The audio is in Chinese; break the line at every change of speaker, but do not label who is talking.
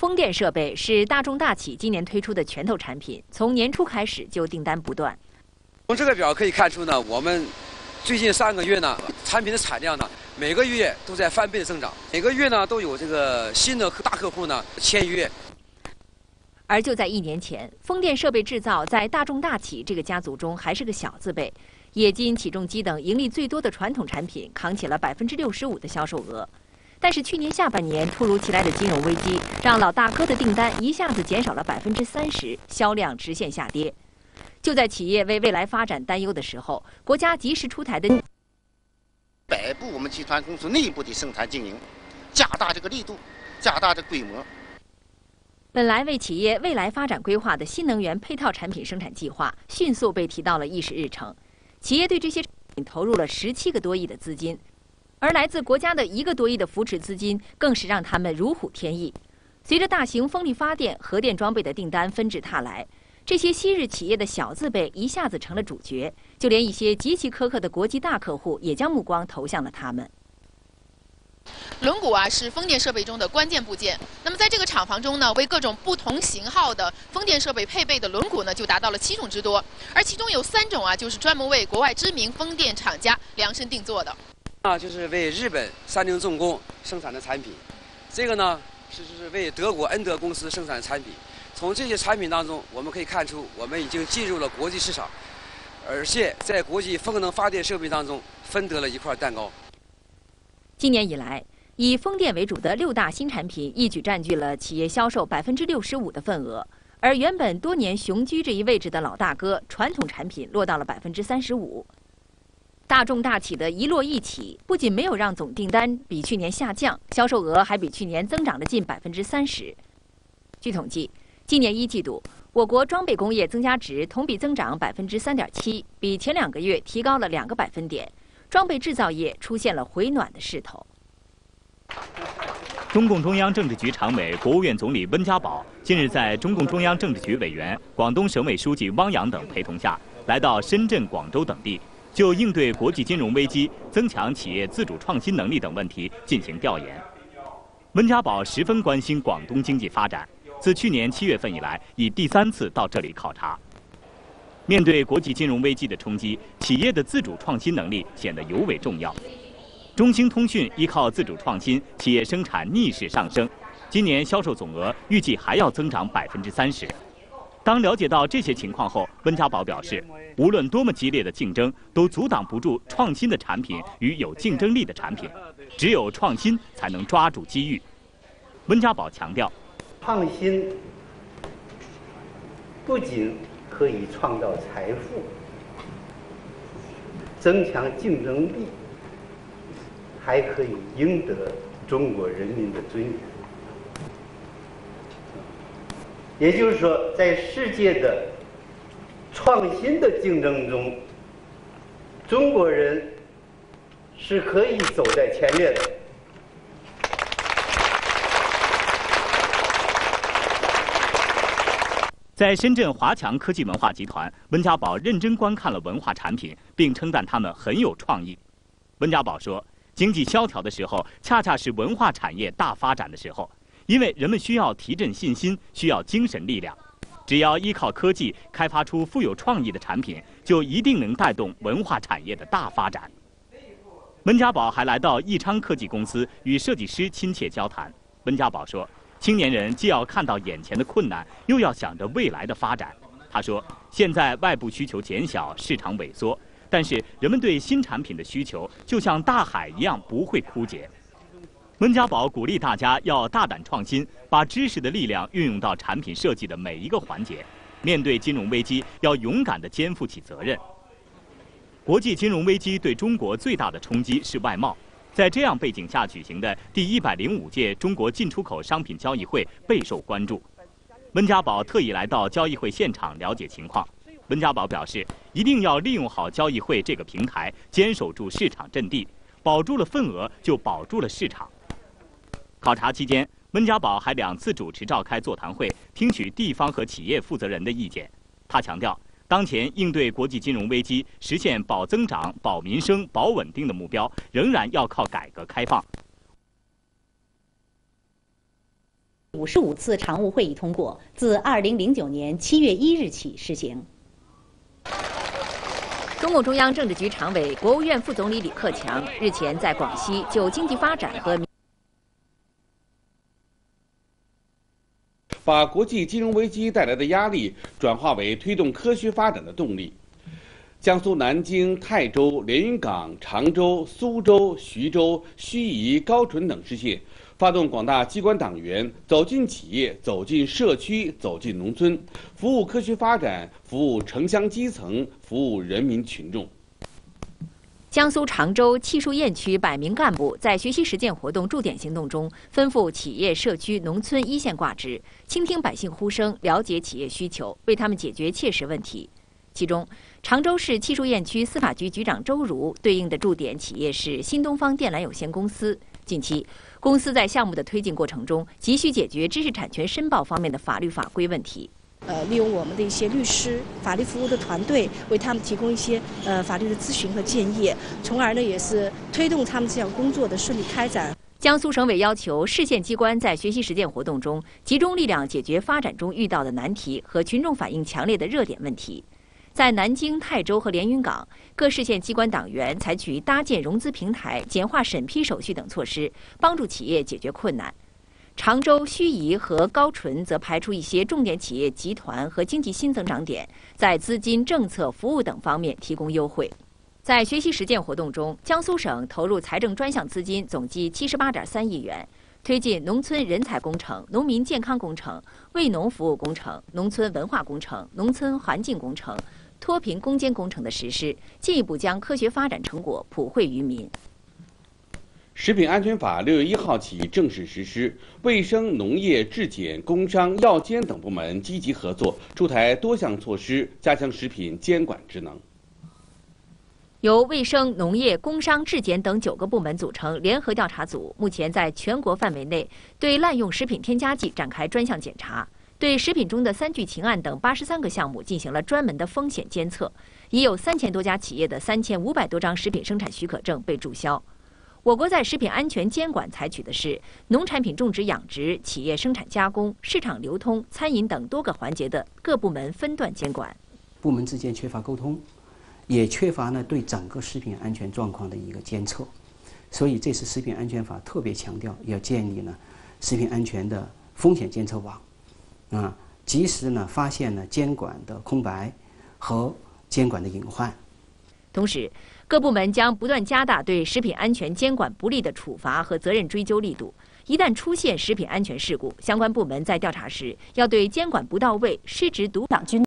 风电设备是大众大企今年推出的拳头产品，从年初开始就订单不断。
从这个表可以看出呢，我们最近三个月呢，产品的产量呢，每个月都在翻倍的增长，每个月呢都有这个新的大客户呢签约。
而就在一年前，风电设备制造在大众大企这个家族中还是个小字辈，冶金、起重机等盈利最多的传统产品扛起了百分之六十五的销售额。但是去年下半年突如其来的金融危机，让老大哥的订单一下子减少了百分之三十，销量直线下跌。就在企业为未来发展担忧的时候，国家及时出台的
摆布我们集团公司内部的生产经营，加大这个力度，加大这规模。
本来为企业未来发展规划的新能源配套产品生产计划，迅速被提到了议事日程。企业对这些产品投入了十七个多亿的资金。而来自国家的一个多亿的扶持资金，更是让他们如虎添翼。随着大型风力发电、核电装备的订单纷至沓来，这些昔日企业的小字辈一下子成了主角，就连一些极其苛刻的国际大客户也将目光投向了他们。
轮毂啊，是风电设备中的关键部件。那么在这个厂房中呢，为各种不同型号的风电设备配备的轮毂呢，就达到了七种之多。而其中有三种啊，就是专门为国外知名风电厂家量身定做的。
啊，就是为日本三菱重工生产的产品，这个呢是是为德国恩德公司生产的产品。从这些产品当中，我们可以看出，我们已经进入了国际市场，而且在国际风能发电设备当中分得了一块蛋糕。
今年以来，以风电为主的六大新产品一举占据了企业销售百分之六十五的份额，而原本多年雄居这一位置的老大哥传统产品落到了百分之三十五。大众大企的一落一起，不仅没有让总订单比去年下降，销售额还比去年增长了近百分之三十。据统计，今年一季度，我国装备工业增加值同比增长百分之三点七，比前两个月提高了两个百分点，装备制造业出现了回暖的势头。
中共中央政治局常委、国务院总理温家宝近日在中共中央政治局委员、广东省委书记汪洋等陪同下，来到深圳、广州等地。就应对国际金融危机、增强企业自主创新能力等问题进行调研。温家宝十分关心广东经济发展，自去年七月份以来，已第三次到这里考察。面对国际金融危机的冲击，企业的自主创新能力显得尤为重要。中兴通讯依靠自主创新，企业生产逆势上升，今年销售总额预计还要增长百分之三十。当了解到这些情况后，温家宝表示，无论多么激烈的竞争，都阻挡不住创新的产品与有竞争力的产品。只有创新才能抓住机遇。温家宝强调，
创新不仅可以创造财富、增强竞争力，还可以赢得中国人民的尊严。也就是说，在世界的创新的竞争中，中国人是可以走在前列的。
在深圳华强科技文化集团，温家宝认真观看了文化产品，并称赞他们很有创意。温家宝说：“经济萧条的时候，恰恰是文化产业大发展的时候。”因为人们需要提振信心，需要精神力量，只要依靠科技开发出富有创意的产品，就一定能带动文化产业的大发展。温家宝还来到益昌科技公司与设计师亲切交谈。温家宝说：“青年人既要看到眼前的困难，又要想着未来的发展。”他说：“现在外部需求减小，市场萎缩，但是人们对新产品的需求就像大海一样不会枯竭。”温家宝鼓励大家要大胆创新，把知识的力量运用到产品设计的每一个环节。面对金融危机，要勇敢地肩负起责任。国际金融危机对中国最大的冲击是外贸，在这样背景下举行的第一百零五届中国进出口商品交易会备受关注。温家宝特意来到交易会现场了解情况。温家宝表示，一定要利用好交易会这个平台，坚守住市场阵地，保住了份额就保住了市场。考察期间，温家宝还两次主持召开座谈会，听取地方和企业负责人的意见。他强调，当前应对国际金融危机、实现保增长、保民生、保稳定的目标，仍然要靠改革开放。
五十五次常务会议通过，自二零零九年七月一日起施行。
中共中央政治局常委、国务院副总理李克强日前在广西就经济发展和
把国际金融危机带来的压力转化为推动科学发展的动力。江苏南京、泰州、连云港、常州、苏州、徐州、盱眙、高淳等市县，发动广大机关党员走进企业、走进社区、走进农村，服务科学发展，服务城乡基层，服务人民群众。
江苏常州汽树堰区百名干部在学习实践活动驻点行动中，吩咐企业、社区、农村一线挂职，倾听百姓呼声，了解企业需求，为他们解决切实问题。其中，常州市汽树堰区司法局局长周如对应的驻点企业是新东方电缆有限公司。近期，公司在项目的推进过程中，急需解决知识产权申报方面的法律法规问题。
呃，利用我们的一些律师、法律服务的团队，为他们提供一些呃法律的咨询和建议，从而呢，也是推动他们这项工作的顺利开展。
江苏省委要求市县机关在学习实践活动中，集中力量解决发展中遇到的难题和群众反映强烈的热点问题。在南京、泰州和连云港，各市县机关党员采取搭建融资平台、简化审批手续等措施，帮助企业解决困难。常州、盱眙和高淳则排出一些重点企业集团和经济新增长点，在资金、政策、服务等方面提供优惠。在学习实践活动中，江苏省投入财政专项资金总计七十八点三亿元，推进农村人才工程、农民健康工程、为农服务工程、农村文化工程、农村环境工程。脱贫攻坚工程的实施，进一步将科学发展成果普惠于民。
食品安全法六月一号起正式实施，卫生、农业、质检、工商、药监等部门积极合作，出台多项措施，加强食品监管职能。
由卫生、农业、工商、质检等九个部门组成联合调查组，目前在全国范围内对滥用食品添加剂展开专项检查。对食品中的三聚氰胺等八十三个项目进行了专门的风险监测，已有三千多家企业的三千五百多张食品生产许可证被注销。我国在食品安全监管采取的是农产品种植养殖、企业生产加工、市场流通、餐饮等多个环节的各部门分段监管。
部门之间缺乏沟通，也缺乏呢对整个食品安全状况的一个监测，所以这次食品安全法特别强调要建立呢食品安全的风险监测网。啊，及时呢发现呢监管的空白和监管的隐患。
同时，各部门将不断加大对食品安全监管不力的处罚和责任追究力度。一旦出现食品安全事故，相关部门在调查时要对监管不到位、失职、独党军。